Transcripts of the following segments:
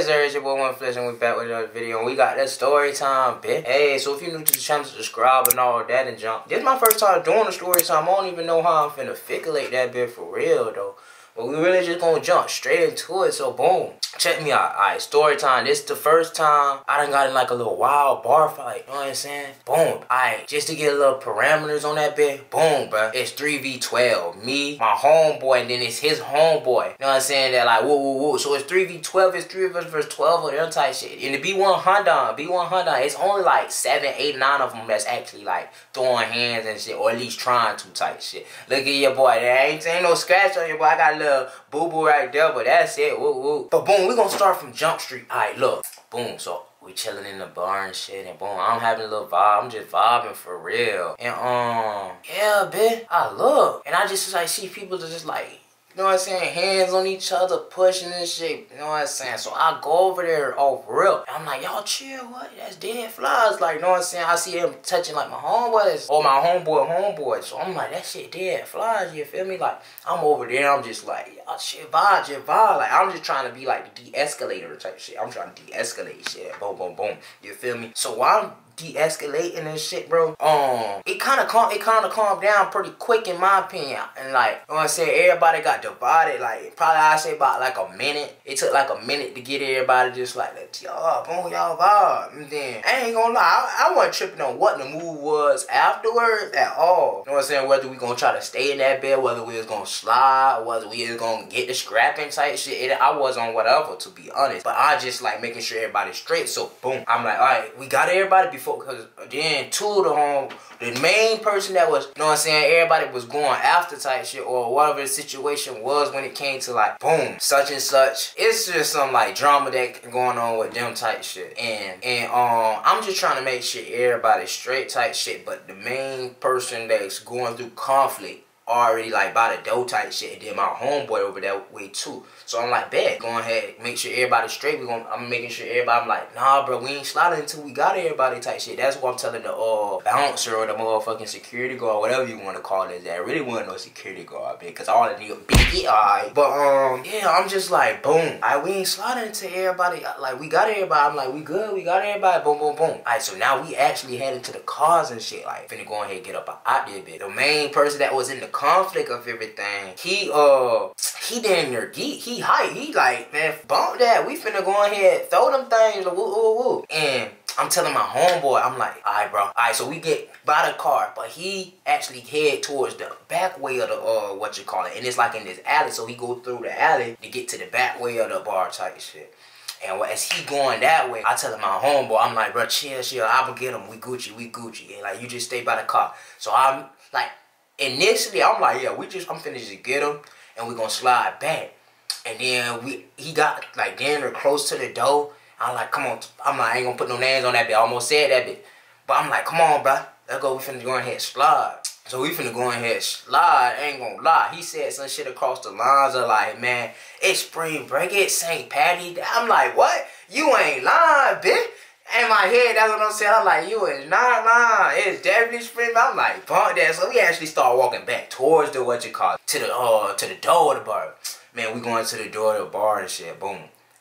Sir, it's your boy One Flisss and we're back with another video and we got that story time, bitch. Hey, so if you're new to the channel, subscribe and all that and jump. This is my first time doing the story time. I don't even know how I'm finna ficulate that bit for real, though. But we really just gonna jump straight into it, so boom. Check me out. Alright, story time. This is the first time I done got in like a little wild bar fight. You know what I'm saying? Boom. Alright, just to get a little parameters on that bit. Boom, bro. It's 3v12. Me, my homeboy, and then it's his homeboy. You know what I'm saying? That like, woo, woo, woo. So it's 3v12. It's 3 of us versus 12 of them type shit. In the B1 Honda, B1 Honda, it's only like 7, 8, 9 of them that's actually like throwing hands and shit. Or at least trying to type shit. Look at your boy. There ain't, ain't no scratch on your boy. I got a little boo-boo right there, but that's it. Woo, woo. But boom, we gonna start from Jump Street. Alright, look. Boom, so we chilling in the bar and shit, and boom, I'm having a little vibe. I'm just vibing for real. And um, yeah, bitch, I look, and I just like see people just like know what I'm saying? Hands on each other, pushing and shit. You know what I'm saying? So I go over there for real. I'm like, y'all chill, what? That's dead flies. Like, you know what I'm saying? I see them touching like my homeboys or my homeboy homeboy. So I'm like, that shit dead flies, you feel me? Like, I'm over there, I'm just like, y'all shit vibe, just vibe. Like, I'm just trying to be like the de-escalator type shit. I'm trying to de-escalate shit. Boom, boom, boom. You feel me? So I'm de-escalating and shit, bro. Um, it kind of calm, it kind of calmed down pretty quick in my opinion. And like, you know what I'm saying, everybody got divided. Like, probably I say about like a minute. It took like a minute to get everybody just like, let's y'all boom, y'all vibe. And then I ain't gonna lie, I, I wasn't tripping on what the move was afterwards at all. You know what I'm saying? Whether we gonna try to stay in that bed, whether we was gonna slide, whether we was gonna get the scrapping type shit. It, I was on whatever to be honest. But I just like making sure everybody's straight. So boom, I'm like, all right, we got everybody before because then two of the home, the main person that was, you know what I'm saying, everybody was going after type shit or whatever the situation was when it came to like, boom, such and such. It's just some like drama that going on with them type shit. And, and um, I'm just trying to make sure everybody straight type shit, but the main person that's going through conflict already like by the dough type shit. And then my homeboy over that way too. So I'm like, bet, go ahead, make sure everybody's straight. We going I'm making sure everybody. I'm like, nah, bro, we ain't sliding until we got everybody type shit. That's what I'm telling the uh bouncer or the motherfucking security guard, whatever you want to call it. That I really want no security guard, cause all the nigga big, yeah. But um, yeah, I'm just like, boom, I we ain't sliding until everybody. Like we got everybody. I'm like, we good, we got everybody. Boom, boom, boom. Alright, so now we actually heading to the cars and shit. Like, finna go ahead and get up out there, bitch. The main person that was in the conflict of everything, he uh he damn near geek. He hype. He like, man, bump that. We finna go ahead, throw them things, woo woo woo. And I'm telling my homeboy, I'm like, all right, bro. All right, so we get by the car, but he actually head towards the back way of the, uh, what you call it. And it's like in this alley, so he go through the alley to get to the back way of the bar type shit. And as he going that way, I tell him my homeboy, I'm like, bro, chill, chill. I'ma get him. We Gucci, we Gucci. And like, you just stay by the car. So I'm like, initially, I'm like, yeah, we just, I'm finna just get him and we gonna slide back. And then we, he got like damn close to the door. I'm like, come on. I'm like, I ain't gonna put no names on that bit. I almost said that bit. But I'm like, come on, bro. Let's go. We finna go ahead slide. So we finna go ahead slide. I ain't gonna lie. He said some shit across the lines of like, man, it's spring break. It's St. Patty. I'm like, what? You ain't lying, bitch. In my head, that's what I'm saying. I'm like, you is not lying. It's definitely spring. I'm like, bump that. So we actually start walking back towards the what you call it, to the uh to the door of the bar. Man, we going to the door of the bar and shit. Boom.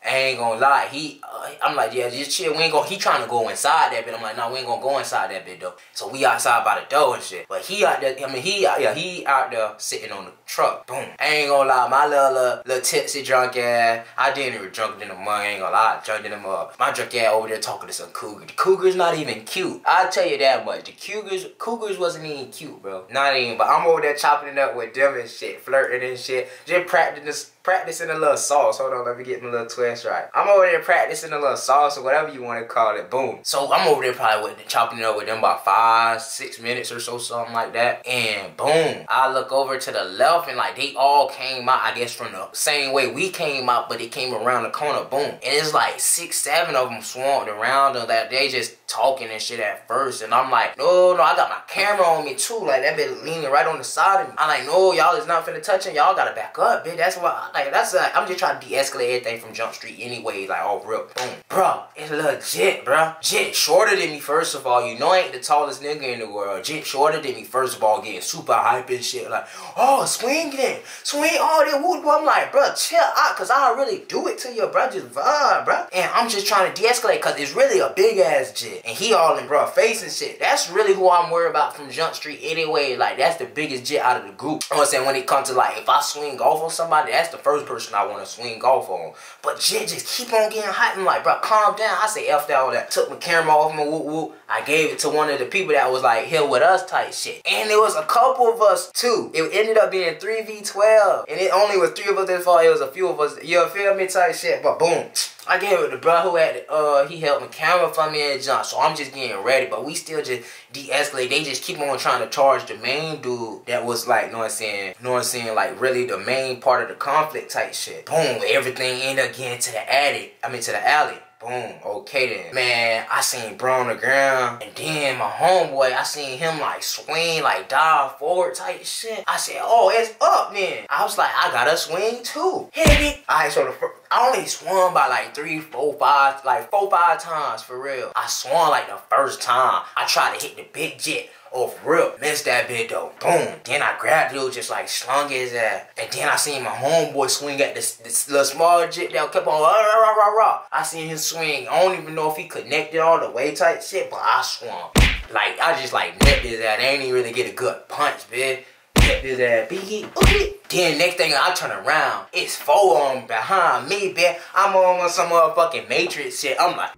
I ain't gonna lie, he, uh, I'm like, yeah, just chill. We ain't gonna, he trying to go inside that bit. I'm like, no, we ain't gonna go inside that bit though. So we outside by the door and shit. But he out there, I mean, he, yeah, he out there sitting on the truck. Boom. I ain't gonna lie, my little, little, little tipsy drunk ass, I didn't even drunk in the mud, I ain't gonna lie, drunk in the mud. My drunk ass over there talking to some cougar. The cougar's not even cute. I'll tell you that much. The cougars, cougars wasn't even cute, bro. Not even, but I'm over there chopping it up with them and shit, flirting and shit. Just practicing practicing a little sauce. Hold on, let me get my little twist right. I'm over there practicing a little sauce or whatever you want to call it. Boom. So I'm over there probably with chopping it up with them about five, six minutes or so, something like that. And boom, I look over to the left and like they all came out, I guess from the same way we came out, but they came around the corner. Boom. And it's like six, seven of them swarmed around them that they just talking and shit at first. And I'm like, no, no, I got my camera on me too. Like that bit leaning right on the side of me. I'm like, no, y'all is not finna touch him. Y'all gotta back up, bitch. That's why Like that's like I'm just trying to de-escalate everything from Jump Street anyway. Like oh real boom, bro. It's legit, bro. Jit shorter than me first of all. You know I ain't the tallest nigga in the world. Jit shorter than me first of all, getting super hype and shit. Like oh swing it, swing all that wood. I'm like bro, chill out, cause I really do it to you, bro. Just vibe, bro. And I'm just trying to de-escalate, cause it's really a big ass Jit, and he all in bro face and shit. That's really who I'm worried about from Jump Street anyway. Like that's the biggest Jit out of the group. You know what I'm saying? When it comes to like if I swing off on somebody, that's the first person I want to swing off on. But Jit just keep on getting hot I'm like, bro, calm down. I say F that all that. Took my camera off my whoop whoop. I gave it to one of the people that was like here with us type shit. And there was a couple of us too. It ended up being 3v12. And it only was three of us that far. It was a few of us. You feel me type shit. But boom. I gave it to bro who had uh he held my camera for me and John, so I'm just getting ready. But we still just de-escalate. They just keep on trying to charge the main dude that was like, you know what I'm saying, you know what I'm saying, like really the main part of the conflict type shit. Boom, everything ended up getting to the attic. I mean to the alley. Boom, okay then. Man, I seen bro on the ground, and then my homeboy, I seen him like swing, like dive forward type shit. I said, oh, it's up then. I was like, I gotta swing too. Hit it. Alright, so the I only swung by like three, four, five, like four, five times for real. I swung like the first time. I tried to hit the big jet off rip. Missed that bit though. Boom. Then I grabbed dude, just like slung his ass. And then I seen my homeboy swing at this, this little small jet that kept on rah, rah, rah, rah, I seen him swing. I don't even know if he connected all the way type shit, but I swung. Like, I just like nipped his ass. I ain't even really get a good punch, bitch ass biggie. Then next thing I turn around, it's four on behind me, bitch. I'm on some motherfucking Matrix shit. I'm like,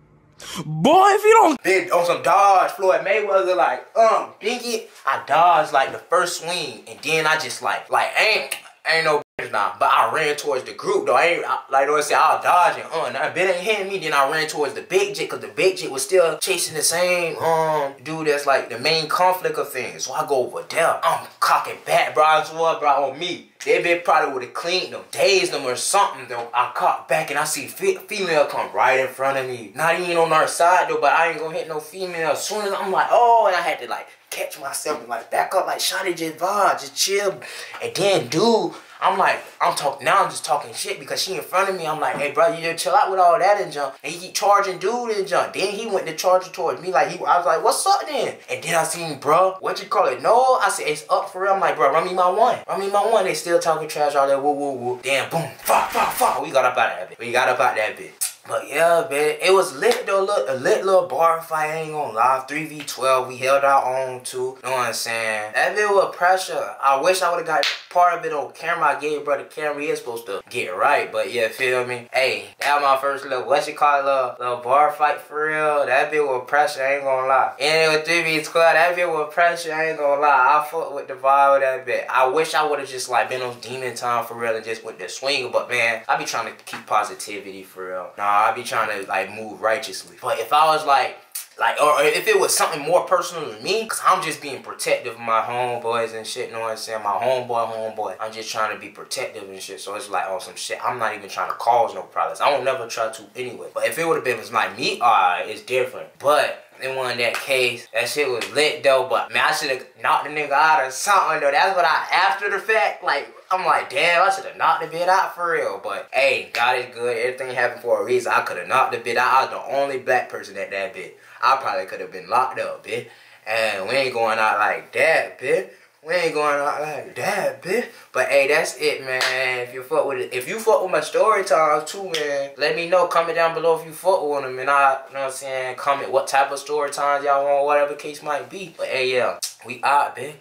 Boy, if you don't big on some dodge, Floyd Mayweather like, um, Biggie, I dodged like the first swing, and then I just like, like ain't, ain't no now, but I ran towards the group though. I ain't I, like I say I was dodging. Uh, now bit ain't hitting me. Then I ran towards the big Jit because the big Jit was still chasing the same um dude that's like the main conflict of things. So I go over there. I'm cocking back, bro. I swear, bro, on me. They bit probably would have cleaned them, dazed them or something though. I caught back and I see female come right in front of me. Not even on our side though, but I ain't gonna hit no female. As soon as I'm like, oh, and I had to like catch myself and like back up like Shotty just vibe, just chill. And then dude I'm like, I'm talking, now I'm just talking shit because she in front of me. I'm like, hey, bro, you just chill out with all that and jump. And he keep charging dude and jump. Then he went to charging towards me like, he, I was like, what's up then? And then I seen, bro, what you call it? No, I said, it's up for real. I'm like, bro, run me my one. Run me my one. They still talking trash all that woo woo woo. Damn, boom, fuck, fuck, fuck. We got up out of that bit. We got up out that bit. But yeah, man, it was lit though. Look, a lit little bar fight. Ain't gonna lie. 3v12. We held our own too. You Know what I'm saying? That bit was pressure. I wish I would have got part of it on camera. I gave brother camera. He is supposed to get right. But yeah, feel me? Hey, that was my first little, what you call it, little, little bar fight for real. That bit was pressure. I ain't gonna lie. And with 3v12, that bit was pressure. I ain't gonna lie. I fuck with the vibe of that bit. I wish I would have just like been on demon time for real and just with the swing. But man, I be trying to keep positivity for real. Nah, I be trying to like move righteously. But if I was like, like, or if it was something more personal to me, cause I'm just being protective of my homeboys and shit, you know what I'm saying? My homeboy, homeboy. I'm just trying to be protective and shit. So it's like on some shit. I'm not even trying to cause no problems. I don't never try to anyway. But if it would have been like me, alright, it's different. But in one that case, that shit was lit though. But man, I should have knocked the nigga out or something though. That's what I after the fact, like I'm like, damn, I should have knocked the bit out for real. But hey, God is good. Everything happened for a reason. I could have knocked the bit out. I was the only black person at that bit. I probably could have been locked up, bitch. And we ain't going out like that, bitch. We ain't going out like that, bitch. But hey, that's it, man. If you fuck with it, if you fuck with my story times too, man, let me know. Comment down below if you fuck with them, and I, you know what I'm saying. Comment what type of story times y'all want, whatever case might be. But hey, yeah, we out, bitch.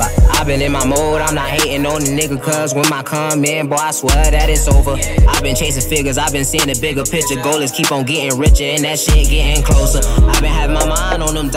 I've been in my mode, I'm not hating on the nigga Cause when my come in, boy, I swear that it's over I've been chasing figures, I've been seeing the bigger picture Goal is keep on getting richer and that shit getting closer I've been having my mind on them